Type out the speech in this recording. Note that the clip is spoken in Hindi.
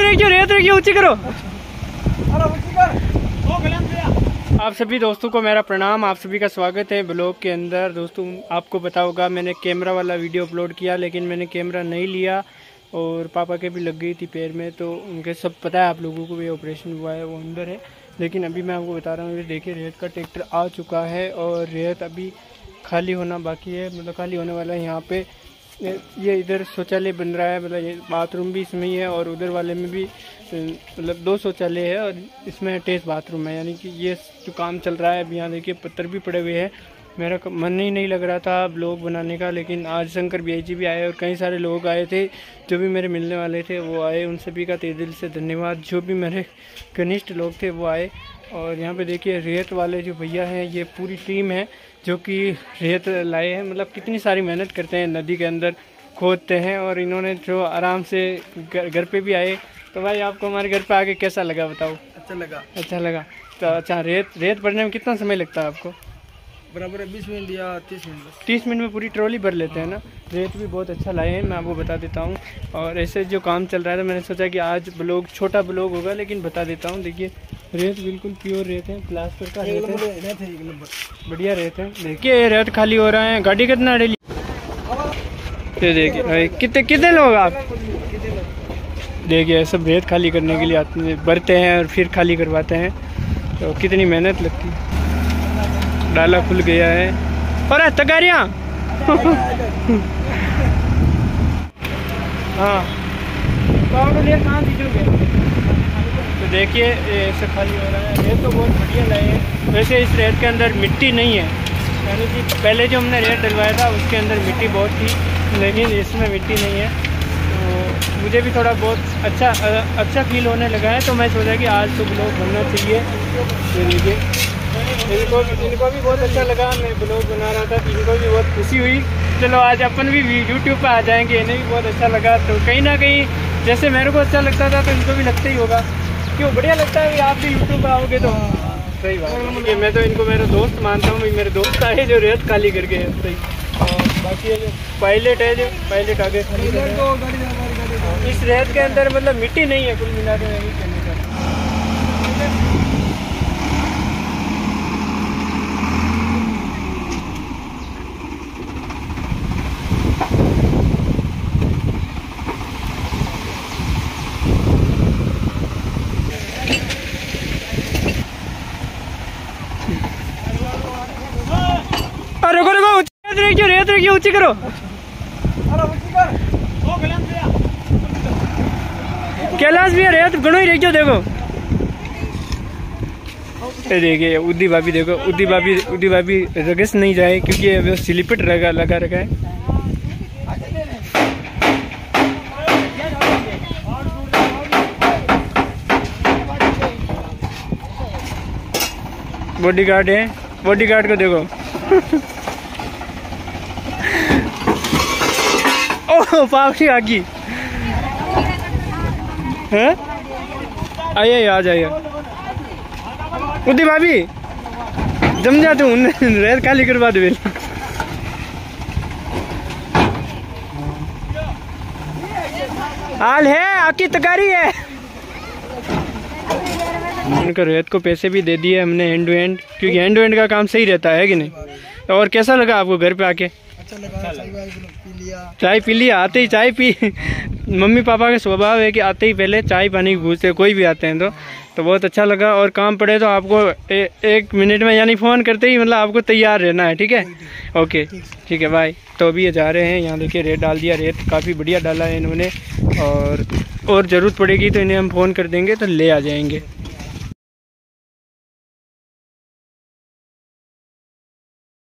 रखियो रेत रखियो ऊँची करो। आप सभी दोस्तों को मेरा प्रणाम आप सभी का स्वागत है ब्लॉग के अंदर। दोस्तों आपको पता होगा मैंने कैमरा वाला वीडियो अपलोड किया लेकिन मैंने कैमरा नहीं लिया और पापा के भी लग गई थी पैर में तो उनके सब पता है आप लोगों को भी ऑपरेशन हुआ है वो अंदर है। लेकिन अभी मैं आपको बता रहा हूँ देखिए रेत का ट्रैक्टर आ चुका है और रेत अभी खाली होना बाकी है मतलब खाली होने वाला है यहाँ पे। ये इधर शौचालय बन रहा है मतलब ये बाथरूम भी इसमें ही है और उधर वाले में भी मतलब दो शौचालय है और इसमें अटैच बाथरूम है। यानी कि ये जो काम चल रहा है, अभी यहाँ देखिए पत्थर भी पड़े हुए हैं। मेरा मन ही नहीं लग रहा था ब्लॉग बनाने का, लेकिन आज शंकर बी जी भी आए और कई सारे लोग आए थे, जो भी मेरे मिलने वाले थे वो आए, उन सभी का तेज दिल से धन्यवाद। जो भी मेरे घनिष्ठ लोग थे वो आए। और यहाँ पे देखिए रेत वाले जो भैया हैं ये पूरी टीम है जो कि रेत लाए हैं। मतलब कितनी सारी मेहनत करते हैं नदी के अंदर खोदते हैं और इन्होंने जो आराम से घर पे भी आए। तो भाई आपको हमारे घर पे आके कैसा लगा बताओ? अच्छा लगा। अच्छा लगा। तो अच्छा रेत रेत भरने में कितना समय लगता है आपको? बराबर है बीस मिनट या तीस मिनट तीस मिनट में पूरी ट्रॉली भर लेते हैं ना। रेत भी बहुत अच्छा लाए हैं मैं आपको बता देता हूँ। और ऐसे जो काम चल रहा था मैंने सोचा कि आज ब्लॉग छोटा ब्लॉग होगा लेकिन बता देता हूँ। देखिए रेत बिल्कुल प्योर रेत है प्लास्टर का रेत है। बढ़िया रेत है। देखिए रेत खाली हो रहा है। गाड़ी कितना डेली देखिए कितने कितने लोग आप? देखिए सब रेत खाली करने के लिए आते भरते हैं और फिर खाली करवाते हैं। तो कितनी मेहनत लगती है। डाला खुल गया है। और तगारियाँ। हाँ। तो देखिए ऐसे खाली हो रहा है। रेत तो बहुत बढ़िया लाए हैं। वैसे इस रेत के अंदर मिट्टी नहीं है। यानी कि पहले जो हमने रेत डलवाया था, उसके अंदर मिट्टी बहुत थी, लेकिन इसमें मिट्टी नहीं है। तो मुझे भी थोड़ा बहुत अच्छा अच्छा फील होने लगा है। तो मैं सोचा कि आज तो ब्लॉग बनना चाहिए। तो देखिए इनको इनको भी बहुत अच्छा लगा मैं ब्लॉग बना रहा था तो इनको भी बहुत खुशी हुई। चलो आज अपन भी यूट्यूब पर आ जाएँगे इन्हें भी बहुत अच्छा लगा। तो कहीं ना कहीं जैसे मेरे को अच्छा लगता था तो इनको भी लगता ही होगा। क्यों? बढ़िया लगता है आप भी यूट्यूब पर आओगे तो। सही बात है। मैं तो इनको मेरा दोस्त मानता हूँ मेरे दोस्त आए जो रेत खाली करके है सही। बाकी पायलट है जो पायलट आगे। खाली इस रेत के अंदर मतलब मिट्टी नहीं है कुल मिला का। रेत रखियो रेत रखियो ऊँची करो। कैलाश भी रेत घणो ही रखियो देखो। ये देखिए उदी भाभी, देखो उदी भाभी उदी भाभी रगस नहीं जाए, क्योंकि अभी स्लिपिट लगा लगा रखा है। बॉडी गार्ड है बॉडी गार्ड को देखो। पाखी आगी है? आइए आ जाइए। उदी भाभी जम जा तू रेत खाली करवा दे हाल है आकी तकारी है। उनका रेत को पैसे भी दे दिए हमने हैंड टू हैंड क्योंकि हैंड टू हैंड का काम सही रहता है कि नहीं? और कैसा लगा आपको घर पे आके? अच्छा लगा, अच्छा लगा चाय पी लिया आते ही चाय पी। मम्मी पापा का स्वभाव है कि आते ही पहले चाय पानी पूछते कोई भी आते हैं तो। तो बहुत अच्छा लगा और काम पड़े तो आपको ए, एक मिनट में यानी फ़ोन करते ही मतलब आपको तैयार रहना है ठीक है? ओके ठीक है बाय तो अभी ये जा रहे हैं यहाँ देखिए रेत डाल दिया रेत काफ़ी बढ़िया डाला है इन्होंने। और और ज़रूरत पड़ेगी तो इन्हें हम फ़ोन कर देंगे तो ले आ जाएँगे।